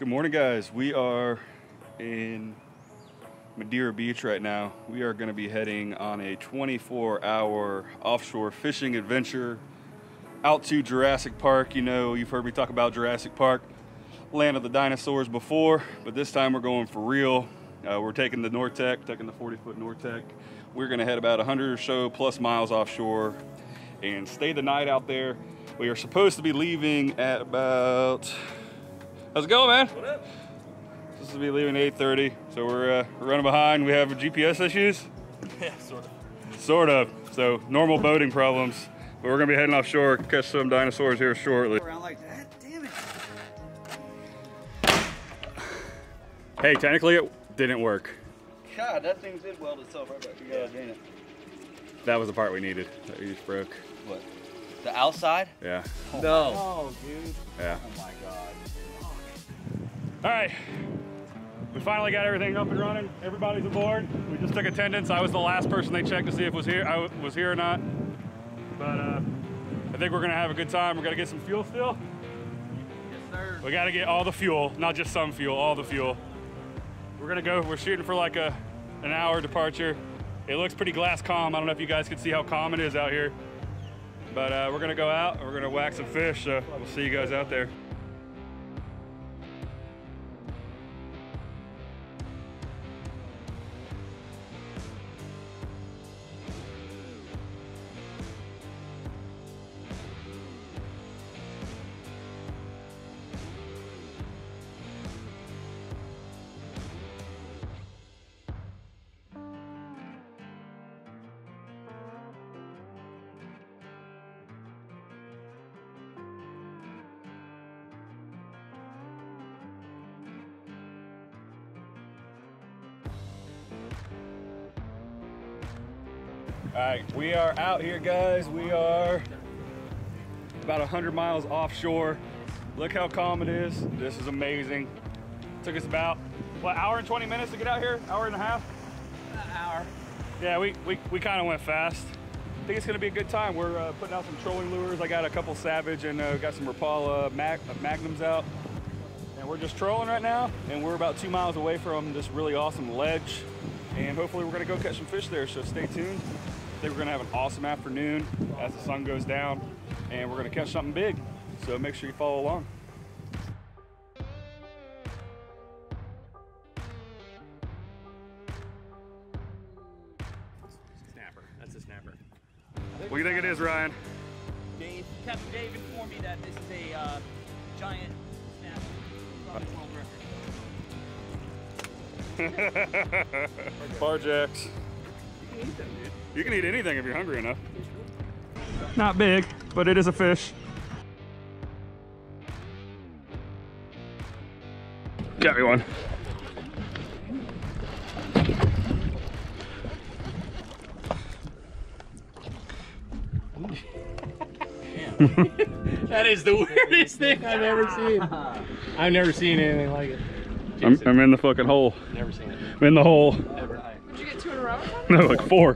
Good morning, guys. We are in Madeira Beach right now. We are going to be heading on a 24 hour offshore fishing adventure out to Jurassic Park. You know, you've heard me talk about Jurassic Park, land of the dinosaurs before, but this time we're going for real. Uh, we're taking the Nor-Tech, taking the 40 foot Nor-Tech. We're going to head about 100 or so plus miles offshore and stay the night out there. We are supposed to be leaving at about How's it going, man? What up? This will be leaving 8.30, so we're, uh, we're running behind. We have GPS issues, Yeah, sort of. sort of. So normal boating problems, but we're gonna be heading offshore, catch some dinosaurs here shortly. around like that. Damn it. Hey, technically it didn't work. God, that thing did weld itself right back together, didn't it? That was the part we needed that we just broke. What? The outside? Yeah, No. Oh, dude. yeah. Oh my god. All right, we finally got everything up and running. Everybody's aboard. We just took attendance. I was the last person they checked to see if was here. I was here or not. But uh, I think we're gonna have a good time. We're gonna get some fuel still. Yes, sir. We got to get all the fuel, not just some fuel, all the fuel. We're gonna go. We're shooting for like a an hour departure. It looks pretty glass calm. I don't know if you guys can see how calm it is out here, but uh, we're gonna go out. and We're gonna whack some fish. So we'll see you guys out there. All right, we are out here, guys. We are about 100 miles offshore. Look how calm it is. This is amazing. Took us about, what, hour and 20 minutes to get out here? Hour and a half? An hour. Yeah, we, we, we kind of went fast. I think it's gonna be a good time. We're uh, putting out some trolling lures. I got a couple Savage and uh, got some Rapala mag uh, Magnums out. And we're just trolling right now. And we're about two miles away from this really awesome ledge. And hopefully we're gonna go catch some fish there, so stay tuned. I think we're gonna have an awesome afternoon as the sun goes down. And we're gonna catch something big. So make sure you follow along. Snapper. That's a snapper. What do you think it is, Ryan? Dave, Captain Dave informed me that this is a uh, giant snapper. Probably world record. Bar jacks. You can eat anything if you're hungry enough. Not big, but it is a fish. Got me one. That is the weirdest thing I've ever seen. I've never seen anything like it. I'm, I'm in the fucking hole. Never seen it. I'm in the hole. Ever. Did you get two in a row? No, like four.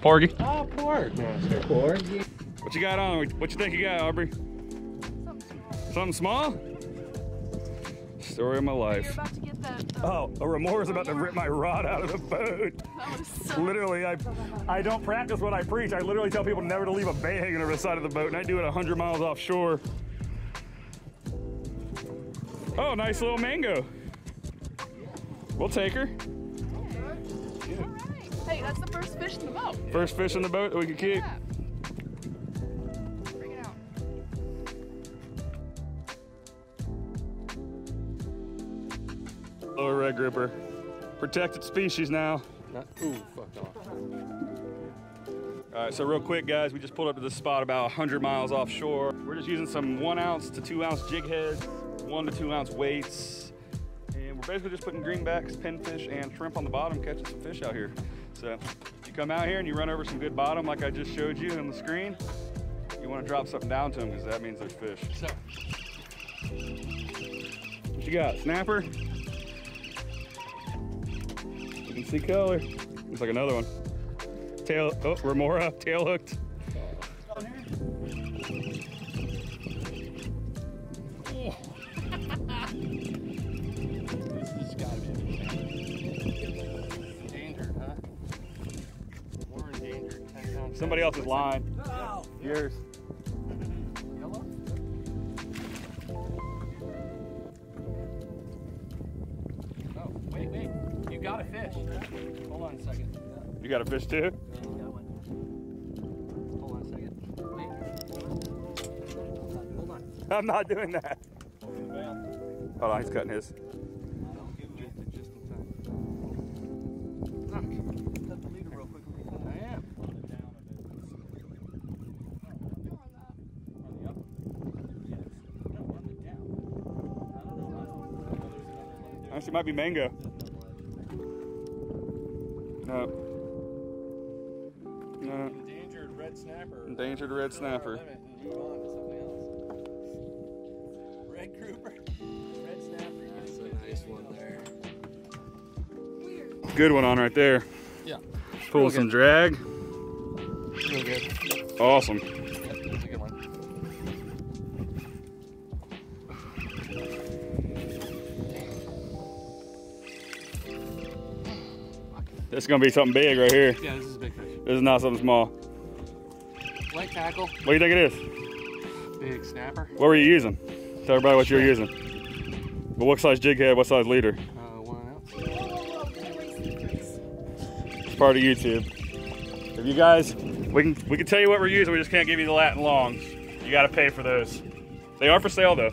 Porgy. Oh, pork monster. Pork. What you got on? What you think you got, Aubrey? Something small? Story of my You're life. about to get that. Uh, Oh, a remora about to rip my rod out of the boat. that was so. Literally, I I don't practice what I preach. I literally tell people never to leave a bait hanging over the side of the boat, and I do it 100 miles offshore. Oh, nice little mango. We'll take her. Alright. Hey, that's the first fish in the boat. First fish in the boat that we can keep. Yeah. Bring it out. Little red grouper. Protected species now. Not, ooh, fucked off. All right, so real quick, guys, we just pulled up to this spot about 100 miles offshore. We're just using some one ounce to two ounce jig heads, one to two ounce weights, and we're basically just putting greenbacks, pinfish, and shrimp on the bottom, catching some fish out here. So if you come out here and you run over some good bottom like I just showed you on the screen, you want to drop something down to them because that means there's fish. So, What you got, snapper? You can see color. Looks like another one. Tail, oh, remora, uh, tail hooked. Yours. Yellow? Oh, wait, wait. You got a fish. Hold on a second. You got a fish too? Hold on a second. Wait. Hold on. I'm not doing that. Hold on, he's cutting his. Actually, might be mango. No. No. Endangered red snapper. Endangered red snapper. Limit and move on to something else. Red grouper. Red snapper. That's a nice one there. Good one on right there. Yeah. Pull some drag. Real good. Awesome. This is gonna be something big right here. Yeah, this is a big fish. This is not something small. Light tackle, What do you think it is? big snapper. What were you using? Tell everybody what you were using. But what size jig head? What size leader? Uh, one ounce. It's part of YouTube. If you guys, we can we can tell you what we're using. We just can't give you the lat and longs. You got to pay for those. They are for sale though.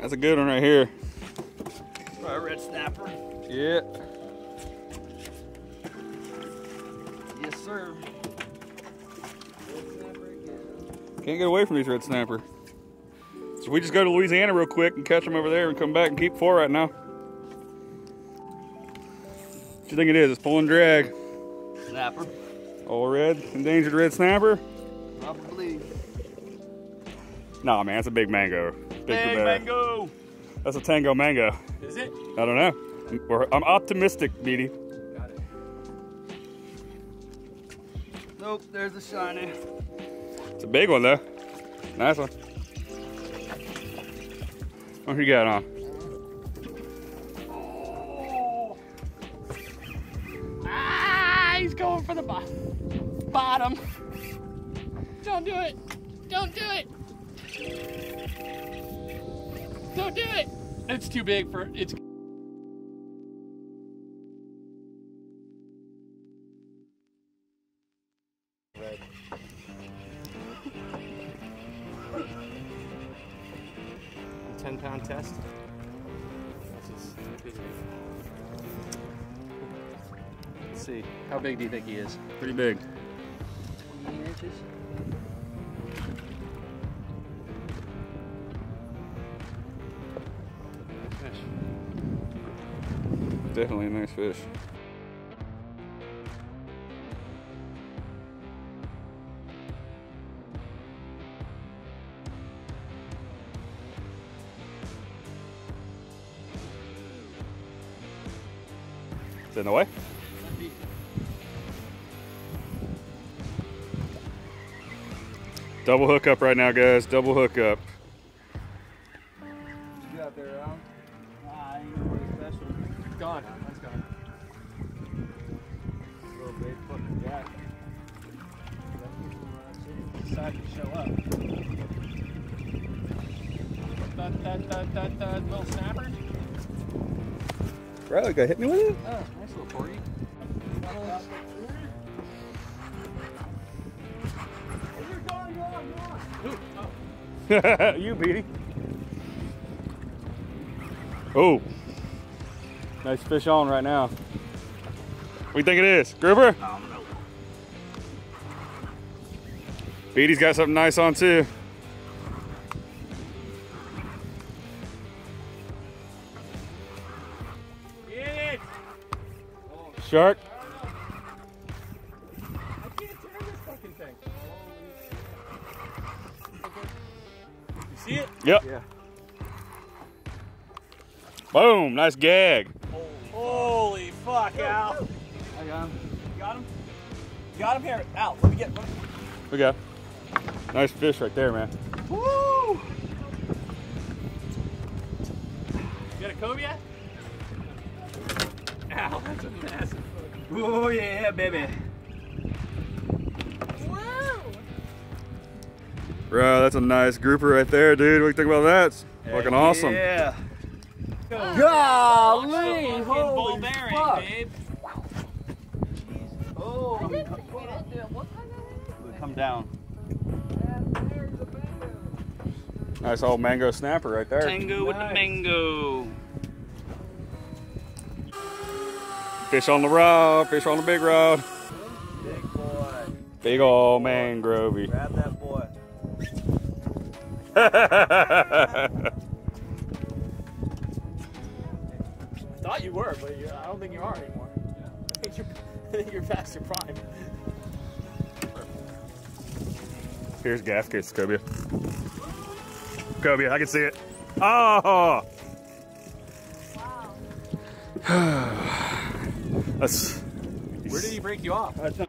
That's a good one right here. A red snapper. Yeah. Yes, sir. Can't get away from these red snapper. So we just go to Louisiana real quick and catch them over there and come back and keep four right now. What do you think it is? It's pulling drag. Snapper. All red, endangered red snapper. Probably. Nah, man, it's a big mango. Big, bear. mango. That's a tango mango. Is it? I don't know. I'm, we're, I'm optimistic, Beatty. Got it. Nope, there's a shiny. It's a big one though. Nice one. What you got on? Ah, he's going for the bo- bottom. Don't do it. Don't do it. Don't do it. It's too big for it's. Ten pound test. This is big. Let's see. How big do you think he is? Pretty big. 20 inches. Definitely a nice fish. It's in the way. Double hookup right now, guys. Double hookup. That, that, that, that, that little snapper. Riley, got hit me with it? Oh, nice little porgy. you, Beatty. Oh, nice fish on right now. What do you think it is, grouper? Beatty's got something nice on too. Shark. I can't turn this fucking thing. You see it? Yep. Yeah. Boom. Nice gag. Holy fuck, Al. I got him. You got him? You got him here. Al, let me get let me- We go. Nice fish right there, man. Woo! You got a cove yet? Ow, that's a massive hook. Oh yeah, baby. Whoa! Bro, that's a nice grouper right there, dude. What do you think about that? It's fucking awesome. Yeah. Oh, Golly, Fucking ball holy bearing, fuck. babe. Oh, I didn't think we did do it. What kind of come down. Nice old mango snapper right there. Tango with the Nice. mango. Fish on the rod, fish on the big rod. Big boy. Big old mangrovey. Grab that boy. I thought you were, but you, I don't think you are anymore. I think you're, I think you're past your prime. Here's gaskets, Cobia. Cobia, I can see it. Oh! That's. Where did he break you off? Alright, uh,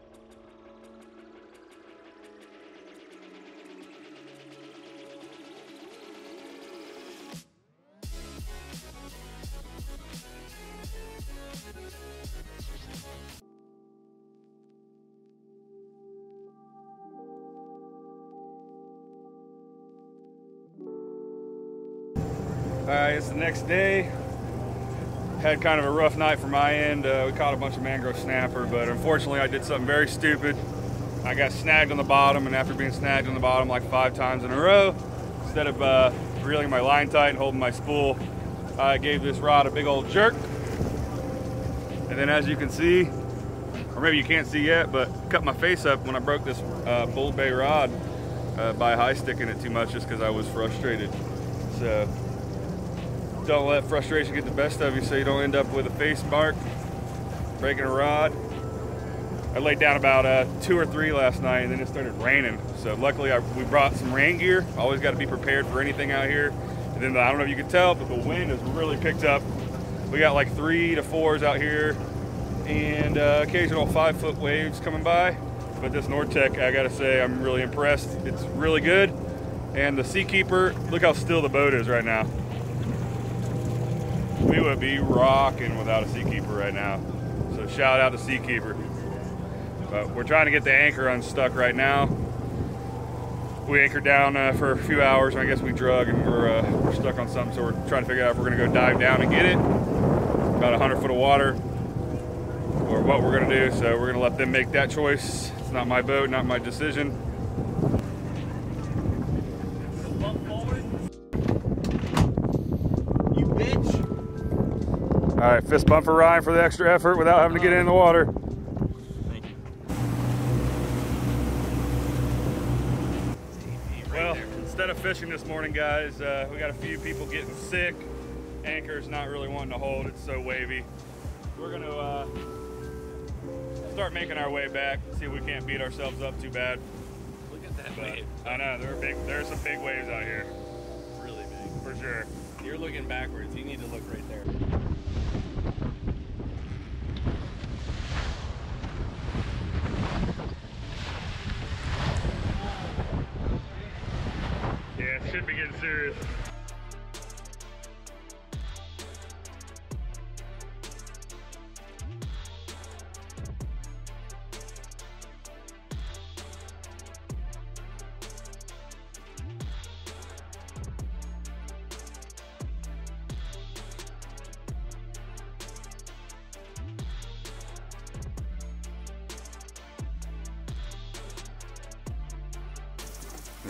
it's the next day. Had kind of a rough night for my end. Uh, we caught a bunch of mangrove snapper, but unfortunately, I did something very stupid. I got snagged on the bottom, and after being snagged on the bottom like five times in a row, instead of uh, reeling my line tight and holding my spool, I gave this rod a big old jerk. And then, as you can see, or maybe you can't see yet, but cut my face up when I broke this uh, Bull Bay rod uh, by high sticking it too much just because I was frustrated. So don't let frustration get the best of you so you don't end up with a face mark, breaking a rod. I laid down about uh, two or three last night and then it started raining. So luckily I, we brought some rain gear. Always got to be prepared for anything out here. And then I don't know if you can tell, but the wind has really picked up. We got like three to fours out here and uh, occasional five foot waves coming by. But this Nor-Tech, I gotta say, I'm really impressed. It's really good. And the Seakeeper, look how still the boat is right now. We would be rocking without a Seakeeper right now. So shout out to Seakeeper. But we're trying to get the anchor unstuck right now. We anchored down uh, for a few hours, and I guess we drug, and we're, uh, we're stuck on something. So we're trying to figure out if we're gonna go dive down and get it. About 100 foot of water, or what we're gonna do. So we're gonna let them make that choice. It's not my boat, not my decision. All right, fist bump for Ryan for the extra effort without having to get in the water. Thank you. Well, instead of fishing this morning, guys, uh, we got a few people getting sick. Anchor's not really wanting to hold, it's so wavy. We're gonna uh, start making our way back, see if we can't beat ourselves up too bad. Look at that But wave. I know, there are big, there's some big waves out here, Really big. for sure. You're looking backwards. You need to look right there. Yeah, it should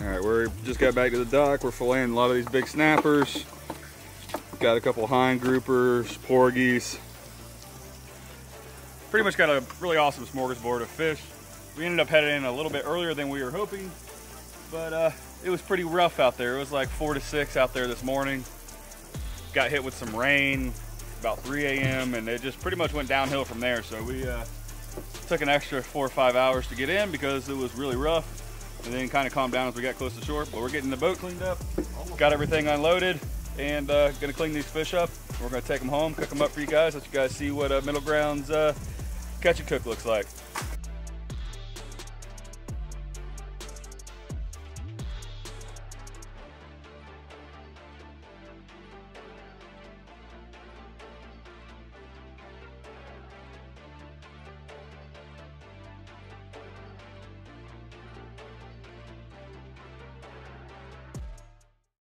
All right, we just got back to the dock. We're filleting a lot of these big snappers. Got a couple hind groupers, porgies. Pretty much got a really awesome smorgasbord of fish. We ended up heading in a little bit earlier than we were hoping, but uh, it was pretty rough out there. It was like four to six out there this morning. Got hit with some rain about 3 a.m. and it just pretty much went downhill from there. So we uh, took an extra four or five hours to get in because it was really rough and then kind of calmed down as we got close to shore. But we're getting the boat cleaned up, got everything unloaded, and uh, gonna clean these fish up. We're gonna take them home, cook them up for you guys, let you guys see what uh, Middle Ground's uh, catch and cook looks like.